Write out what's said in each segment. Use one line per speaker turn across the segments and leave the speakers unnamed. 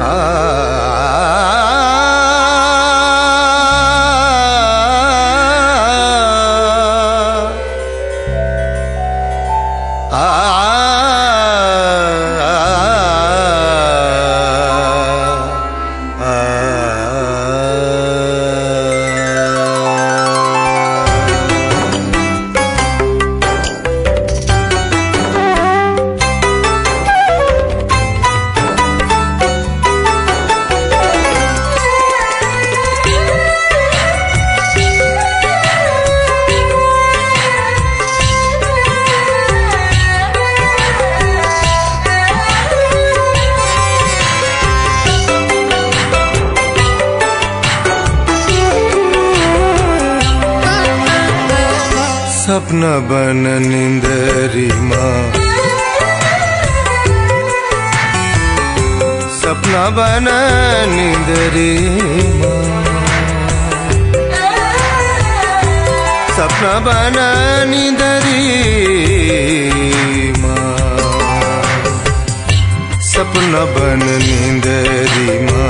हा सपना बन निन्दरीमा सपना बन निन्दरीमा सपना बन निन्दरीमा सपना बन निन्दरीमा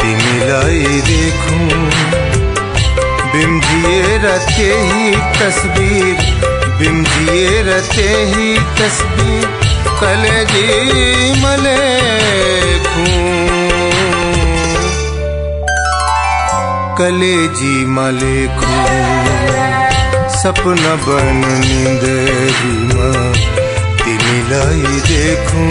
तिमीलाई देखौँ। बिमझिए रते ही तस्वीर बिमझिए रते ही तस्वीर कले जी मले कले जी मले सपना बन नींद माँ तिमिलाई देखूँ।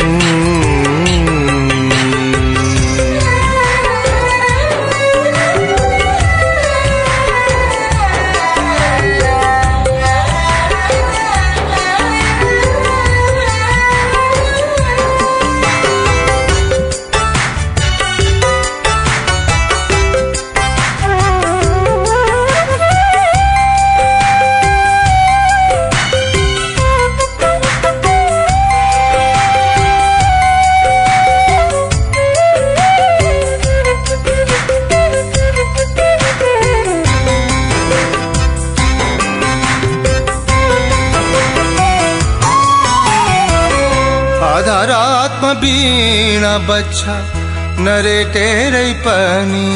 बिना नरे तेरे पनि।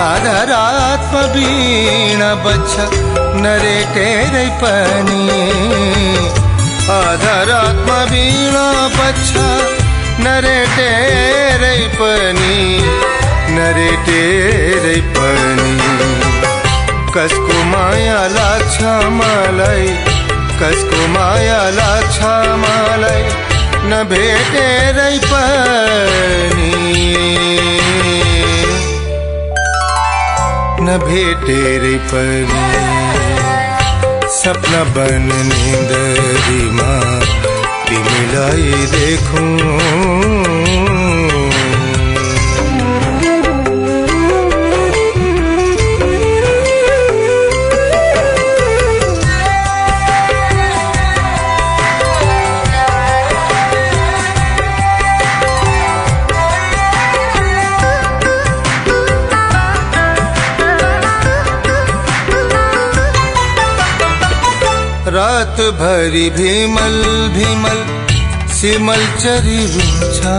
आधा रातमा बिना नरे तेरे पनि। आधा रातमा बिना नरे नरेटेरै पनि। तेरे पनि। कसको माया लाग्छ मलाई कसको माया लाछा मलाई न भेटे रै पनि। न भेटे रै पनि। सपना बन निंदरीमा तिमीलाई देखूँ। रात भरी भीमल भीमल, सिमल चरी रुछा।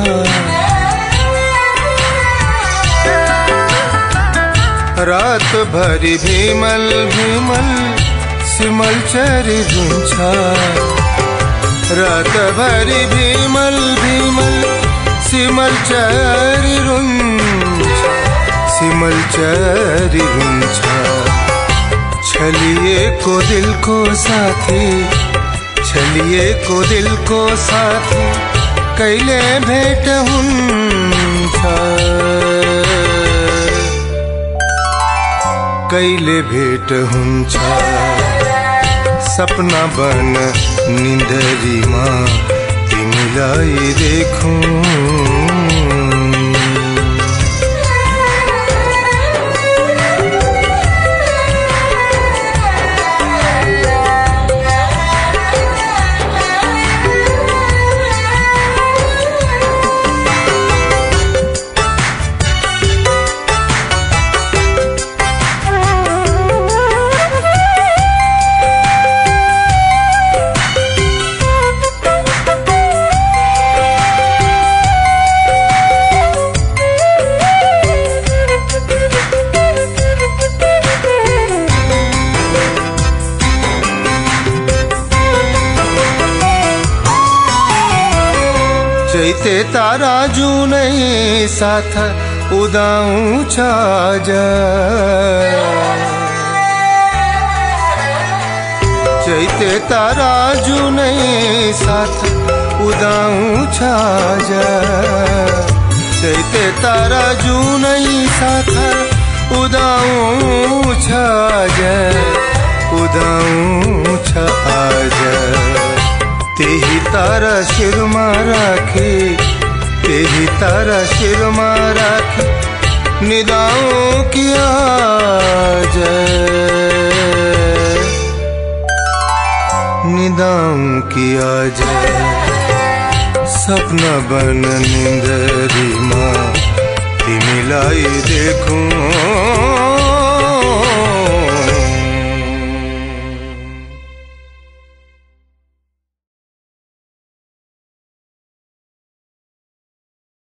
रात भरी भीमल भीमल, सिमल चरी रुछा। रात भरी भीमल भीमल, सिमल चरी रुछा। सिमल चरी रुछा। छलिए को दिल को साथी छलिए को दिल को साथी कैले भेट हुन्छ कैले भेट हुन्छ सपना बन निन्दरीमा तिमीलाई देखौँ। चैते तारा जू नहीं साथ उदाऊ छाजा चैते तारा जू नहीं साथ उदाऊ छाजा चैते तारा जू नहीं साथ उदाऊ छाजा उदाऊ छाजा तारा शिरमा राखी तेही तारा शिरमा राखी निदाओं किया जय निदाऊं किया जय सपना बन निंदरी माँ मिलाई देखूँ